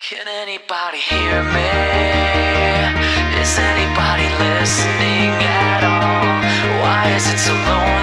Can anybody hear me? Is anybody listening at all? Why is it so lonely?